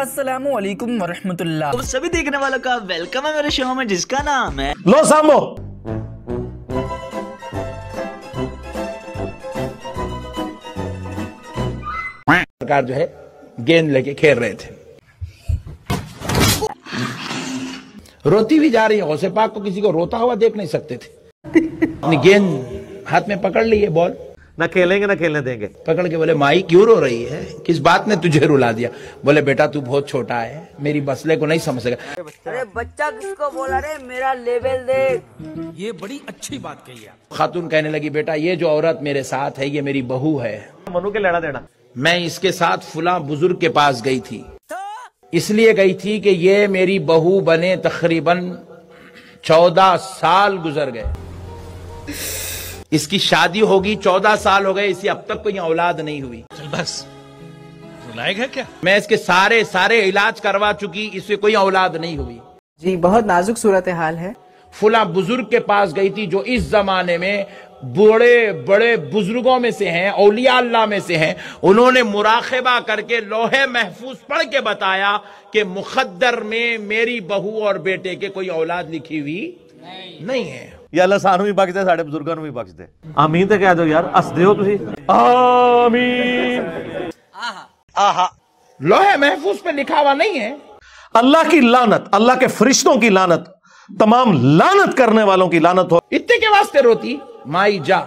असलम वरहमतुल्लाह तो सभी देखने वालों का वेलकम है मेरे शो में जिसका नाम है लो सांभो सरकार जो है गेंद लेके खेल रहे थे। रोती भी जा रही है गौसे पाक को किसी को रोता हुआ देख नहीं सकते थे। अपनी गेंद हाथ में पकड़ ली है बॉल। ना खेलेंगे ना खेलने देंगे। पकड़ के बोले माई क्यों रो रही है? किस बात ने तुझे रुला दिया? बोले बेटा तू बहुत छोटा है मेरी मसले को नहीं समझ सका अरे बच्चा। किसको बोला रे? मेरा लेवल देख। खातून कहने लगी बेटा ये जो औरत मेरे साथ है ये मेरी बहू है। मनु के लेना देना। मैं इसके साथ फुला बुज़ुर्ग के पास गई थी। इसलिए गई थी कि ये मेरी बहू बने तकरीबन चौदह साल गुजर गए। इसकी शादी होगी चौदह साल हो गए इसी अब तक कोई औलाद नहीं हुई। बस। रुलाएगा क्या? मैं इसके सारे सारे इलाज करवा चुकी इससे कोई औलाद नहीं हुई। जी बहुत नाजुक सूरत हाल है। फुला बुज़ुर्ग के पास गई थी जो इस जमाने में बड़े बड़े बुज़ुर्गों में से हैं औलिया अल्लाह में से हैं। उन्होंने मुराखबा करके लोहे महफूज पढ़ के बताया कि मुखदर में मेरी बहू और बेटे के कोई औलाद लिखी हुई नहीं है या अल्लाह सानू भी बख्श दे साडे बुजुर्गां ਨੂੰ ਵੀ ਬਖਸ਼ ਦੇ ਆਮੀਨ ਤੇ ਕਹਿ ਦਿਓ ਯਾਰ ਹੱਸਦੇ ਹੋ ਤੁਸੀਂ ਆਮੀਨ लोहे महफूज पे लिखा हुआ नहीं है अल्लाह की लानत अल्लाह के फरिश्तों की लानत तमाम लानत करने वालों की लानत हो इतने के वास्ते रोती माई जा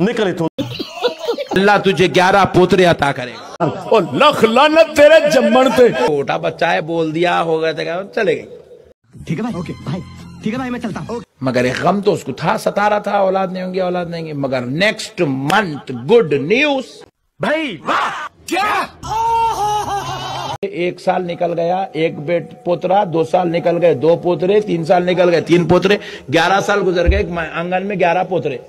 निकल इथों अल्लाह तुझे ग्यारह पोतरे अता करेगा और लख लानत तेरे जम्मन ते छोटा बच्चा है बोल दिया हो गया था चले गए ठीक है भाई ओके भाई ठीक है भाई मैं चलता हूँ। मगर एक गम तो उसको था सता रहा था औलाद नहीं होंगी औलाद नहीं होंगी मगर नेक्स्ट मंथ गुड न्यूज़ भाई क्या? एक साल निकल गया एक बेट पोतरा दो साल निकल गए दो पोतरे तीन साल निकल गए तीन पोतरे ग्यारह साल गुजर गए आँगन में ग्यारह पोतरे।